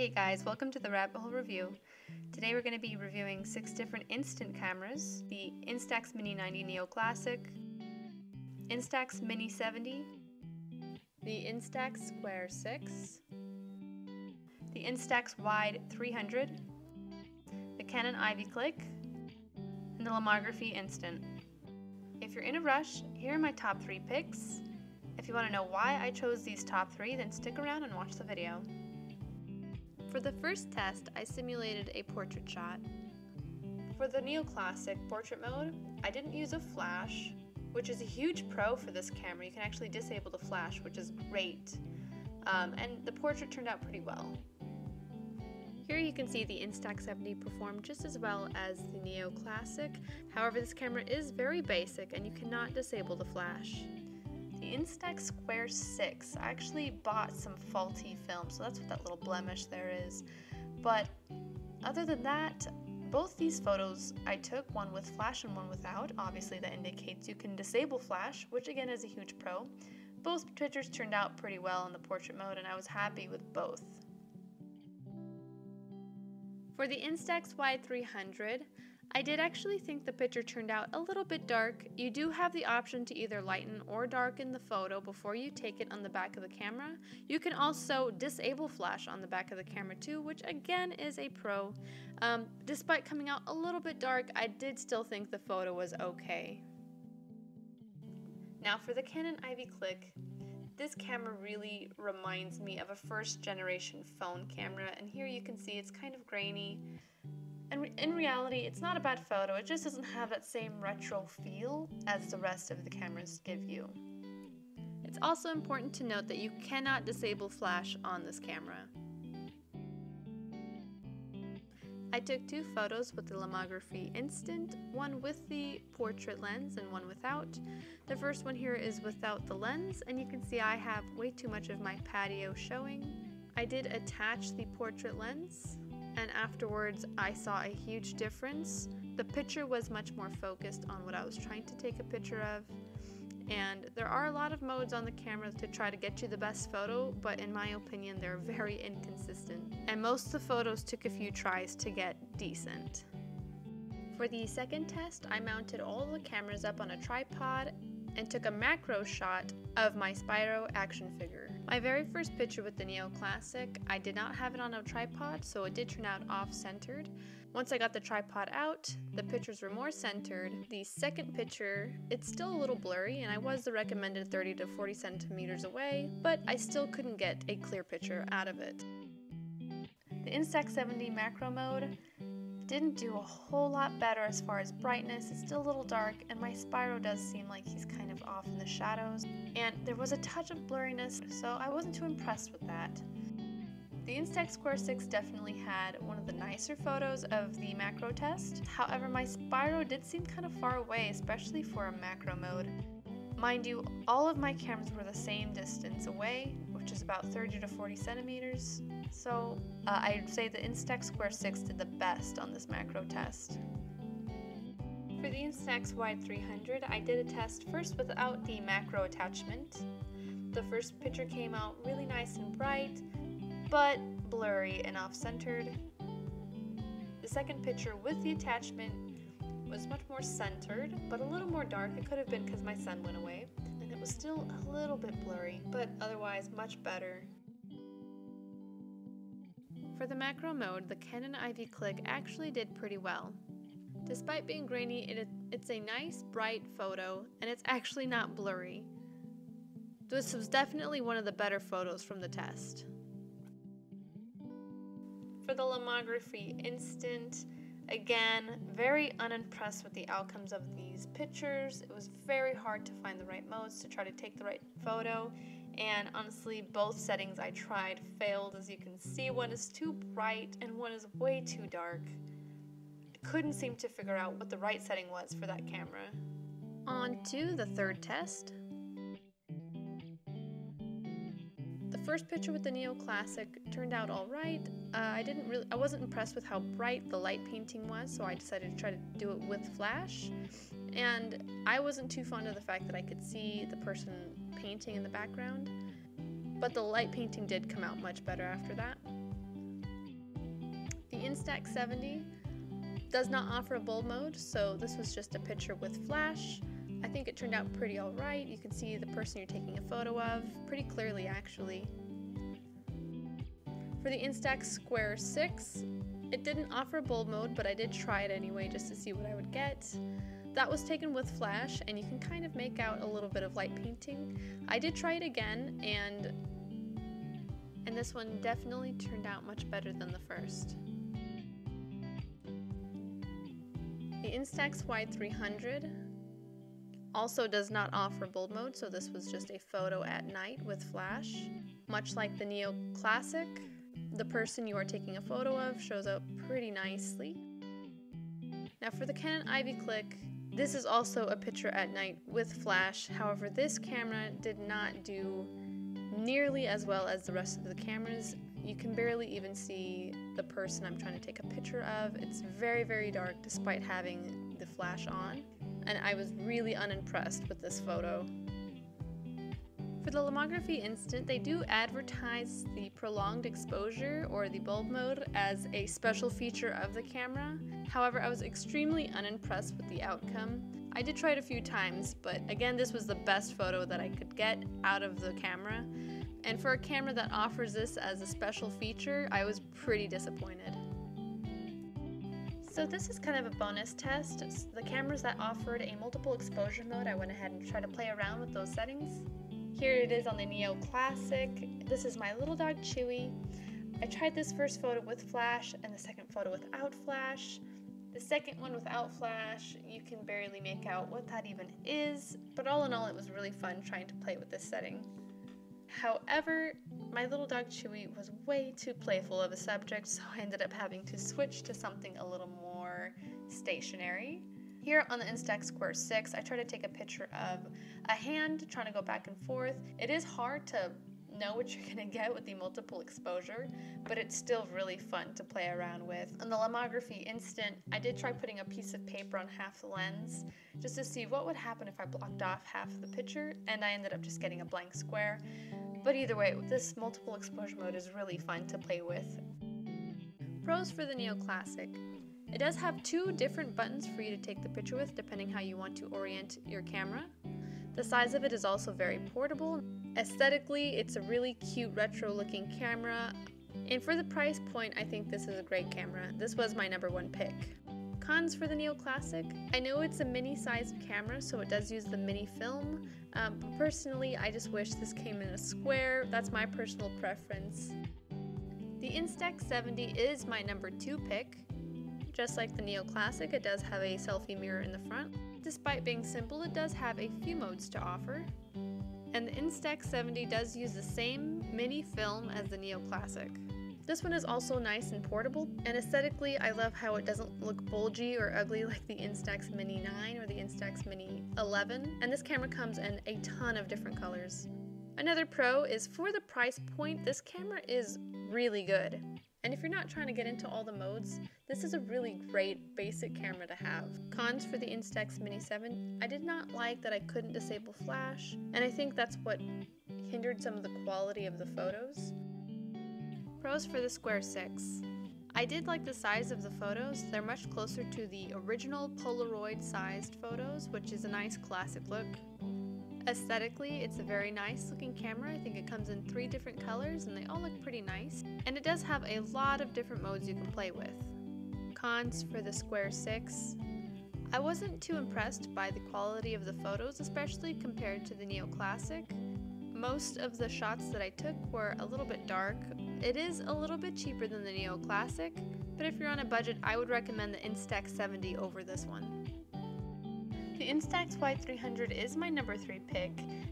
Hey guys, welcome to the Rabbit Hole Review. Today we're going to be reviewing six different instant cameras the Instax Mini 90 Neo Classic, Instax Mini 70, the Instax Square 6, the Instax Wide 300, the Canon Ivy Click, and the Lomography Instant. If you're in a rush, here are my top three picks. If you want to know why I chose these top three, then stick around and watch the video. For the first test, I simulated a portrait shot. For the Neo Classic portrait mode, I didn't use a flash, which is a huge pro for this camera. You can actually disable the flash, which is great. Um, and the portrait turned out pretty well. Here you can see the Instax 70 perform just as well as the Neo Classic. However, this camera is very basic and you cannot disable the flash. Instax Square 6, I actually bought some faulty film, so that's what that little blemish there is. But other than that, both these photos I took, one with flash and one without. Obviously that indicates you can disable flash, which again is a huge pro. Both pictures turned out pretty well in the portrait mode and I was happy with both. For the Instax Wide 300, I did actually think the picture turned out a little bit dark. You do have the option to either lighten or darken the photo before you take it on the back of the camera. You can also disable flash on the back of the camera too, which again is a pro. Um, despite coming out a little bit dark, I did still think the photo was okay. Now for the Canon Ivy Click, this camera really reminds me of a first generation phone camera and here you can see it's kind of grainy and re in reality, it's not a bad photo, it just doesn't have that same retro feel as the rest of the cameras give you. It's also important to note that you cannot disable flash on this camera. I took two photos with the Lomography Instant, one with the portrait lens and one without. The first one here is without the lens, and you can see I have way too much of my patio showing. I did attach the portrait lens, and afterwards I saw a huge difference. The picture was much more focused on what I was trying to take a picture of. And there are a lot of modes on the camera to try to get you the best photo, but in my opinion, they're very inconsistent. And most of the photos took a few tries to get decent. For the second test, I mounted all the cameras up on a tripod and took a macro shot of my Spyro action figure. My very first picture with the Neo Classic, I did not have it on a tripod, so it did turn out off-centered. Once I got the tripod out, the pictures were more centered. The second picture, it's still a little blurry, and I was the recommended 30 to 40 centimeters away, but I still couldn't get a clear picture out of it. The Instax 70 macro mode didn't do a whole lot better as far as brightness. It's still a little dark, and my Spyro does seem like he's kind of off in the shadows. And there was a touch of blurriness, so I wasn't too impressed with that. The Instax Square 6 definitely had one of the nicer photos of the macro test. However, my Spyro did seem kind of far away, especially for a macro mode. Mind you, all of my cameras were the same distance away, which is about 30 to 40 centimeters. So uh, I'd say the Instax Square 6 did the best on this macro test. For the Instax Wide 300, I did a test first without the macro attachment. The first picture came out really nice and bright, but blurry and off-centered. The second picture with the attachment was much more centered, but a little more dark. It could have been because my sun went away. And it was still a little bit blurry, but otherwise much better. For the macro mode, the Canon Ivy Click actually did pretty well. Despite being grainy, it, it's a nice, bright photo, and it's actually not blurry. This was definitely one of the better photos from the test. For the Lomography Instant, again, very unimpressed with the outcomes of these pictures. It was very hard to find the right modes to try to take the right photo, and honestly both settings I tried failed as you can see one is too bright and one is way too dark. Couldn't seem to figure out what the right setting was for that camera. On to the third test. The first picture with the Neo Classic turned out alright. Uh, I didn't really, I wasn't impressed with how bright the light painting was, so I decided to try to do it with flash. And I wasn't too fond of the fact that I could see the person painting in the background, but the light painting did come out much better after that. The Instax 70 does not offer a bulb mode, so this was just a picture with flash. I think it turned out pretty alright. You can see the person you're taking a photo of pretty clearly actually. For the Instax Square 6, it didn't offer a bulb mode, but I did try it anyway just to see what I would get. That was taken with flash, and you can kind of make out a little bit of light painting. I did try it again, and and this one definitely turned out much better than the first. The Instax Wide 300 also does not offer bulb mode, so this was just a photo at night with flash. Much like the Neo Classic, the person you are taking a photo of shows up pretty nicely. Now for the Canon Ivy Click, this is also a picture at night with flash. However, this camera did not do nearly as well as the rest of the cameras. You can barely even see the person I'm trying to take a picture of. It's very, very dark despite having the flash on. And I was really unimpressed with this photo. For the Lomography Instant, they do advertise the prolonged exposure or the bulb mode as a special feature of the camera. However, I was extremely unimpressed with the outcome. I did try it a few times, but again, this was the best photo that I could get out of the camera. And for a camera that offers this as a special feature, I was pretty disappointed. So this is kind of a bonus test. The cameras that offered a multiple exposure mode, I went ahead and tried to play around with those settings. Here it is on the Neo Classic. This is my little dog Chewy. I tried this first photo with flash and the second photo without flash. The second one without flash, you can barely make out what that even is, but all in all, it was really fun trying to play with this setting. However, my little dog Chewy was way too playful of a subject, so I ended up having to switch to something a little more stationary. Here on the Instax Square 6, I try to take a picture of a hand trying to go back and forth. It is hard to know what you're gonna get with the multiple exposure, but it's still really fun to play around with. On the Lomography Instant, I did try putting a piece of paper on half the lens just to see what would happen if I blocked off half of the picture, and I ended up just getting a blank square. But either way, this multiple exposure mode is really fun to play with. Pros for the Neo Classic. It does have two different buttons for you to take the picture with depending how you want to orient your camera. The size of it is also very portable. Aesthetically, it's a really cute retro looking camera. And for the price point, I think this is a great camera. This was my number one pick. Cons for the Neo Classic. I know it's a mini sized camera, so it does use the mini film. Um, but personally, I just wish this came in a square. That's my personal preference. The Instax 70 is my number two pick. Just like the Neo Classic, it does have a selfie mirror in the front. Despite being simple, it does have a few modes to offer. And the Instax 70 does use the same mini film as the Neo Classic. This one is also nice and portable, and aesthetically, I love how it doesn't look bulgy or ugly like the Instax Mini 9 or the Instax Mini 11, and this camera comes in a ton of different colors. Another pro is for the price point, this camera is really good. And if you're not trying to get into all the modes, this is a really great basic camera to have. Cons for the Instax Mini 7, I did not like that I couldn't disable flash, and I think that's what hindered some of the quality of the photos. Pros for the Square 6. I did like the size of the photos. They're much closer to the original Polaroid sized photos, which is a nice classic look. Aesthetically, it's a very nice looking camera. I think it comes in three different colors and they all look pretty nice. And it does have a lot of different modes you can play with. Cons for the Square 6. I wasn't too impressed by the quality of the photos, especially compared to the Neo Classic. Most of the shots that I took were a little bit dark. It is a little bit cheaper than the Neo Classic, but if you're on a budget, I would recommend the Instax 70 over this one. Instax Wide 300 is my number 3 pick,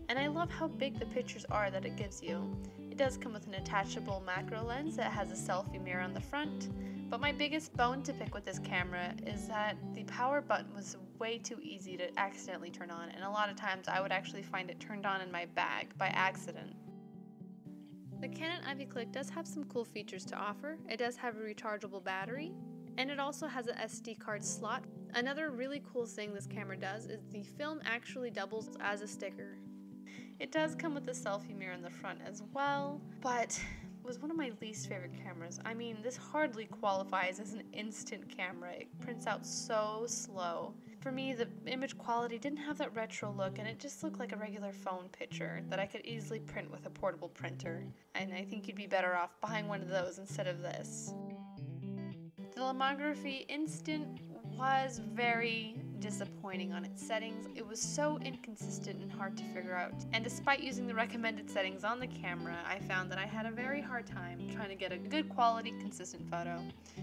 and I love how big the pictures are that it gives you. It does come with an attachable macro lens that has a selfie mirror on the front, but my biggest bone to pick with this camera is that the power button was way too easy to accidentally turn on, and a lot of times I would actually find it turned on in my bag by accident. The Canon Ivy Click does have some cool features to offer. It does have a rechargeable battery, and it also has an SD card slot. Another really cool thing this camera does is the film actually doubles as a sticker. It does come with a selfie mirror in the front as well, but was one of my least favorite cameras. I mean, this hardly qualifies as an instant camera. It prints out so slow. For me, the image quality didn't have that retro look and it just looked like a regular phone picture that I could easily print with a portable printer. And I think you'd be better off buying one of those instead of this. The Lomography Instant was very disappointing on its settings. It was so inconsistent and hard to figure out. And despite using the recommended settings on the camera, I found that I had a very hard time trying to get a good quality, consistent photo.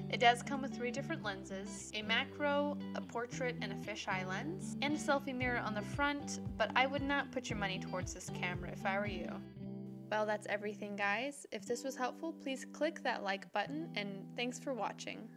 It does come with three different lenses a macro, a portrait, and a fisheye lens, and a selfie mirror on the front, but I would not put your money towards this camera if I were you. Well, that's everything, guys. If this was helpful, please click that like button, and thanks for watching.